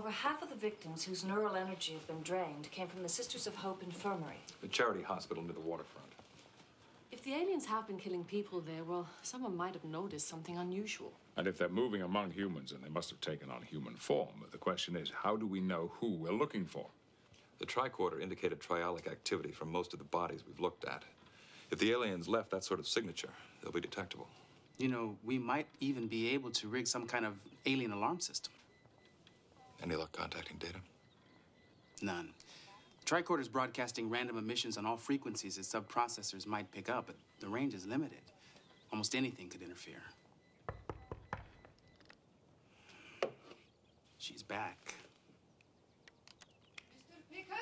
Over half of the victims whose neural energy had been drained came from the Sisters of Hope Infirmary. The charity hospital near the waterfront. If the aliens have been killing people there, well, someone might have noticed something unusual. And if they're moving among humans, and they must have taken on human form. The question is, how do we know who we're looking for? The tricorder indicated triolic activity from most of the bodies we've looked at. If the aliens left that sort of signature, they'll be detectable. You know, we might even be able to rig some kind of alien alarm system. Any luck contacting Data? None. Tricorder's broadcasting random emissions on all frequencies its subprocessors might pick up, but the range is limited. Almost anything could interfere. She's back. Mr. Picard?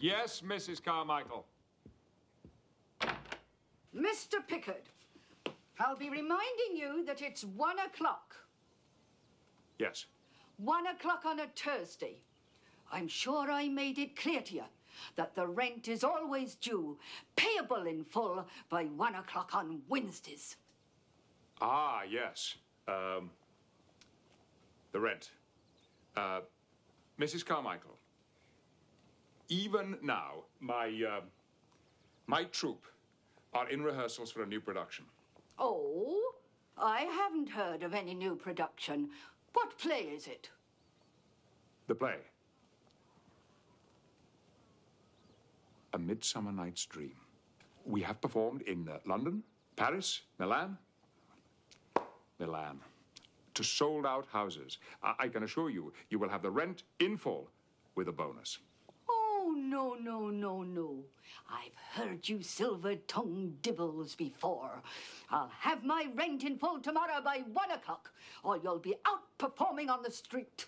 Yes, Mrs. Carmichael. Mr. Picard, I'll be reminding you that it's one o'clock. Yes. One o'clock on a Thursday. I'm sure I made it clear to you that the rent is always due, payable in full by one o'clock on Wednesdays. Ah, yes. Um, the rent. Uh, Mrs. Carmichael. Even now, my uh, my troupe are in rehearsals for a new production. Oh, I haven't heard of any new production. What play is it? The play. A Midsummer Night's Dream. We have performed in uh, London, Paris, Milan. Milan. To sold out houses. I-, I can assure you, you will have the rent in full with a bonus. No, no, no, no. I've heard you silver tongued dibbles before. I'll have my rent in full tomorrow by one o'clock, or you'll be out performing on the street.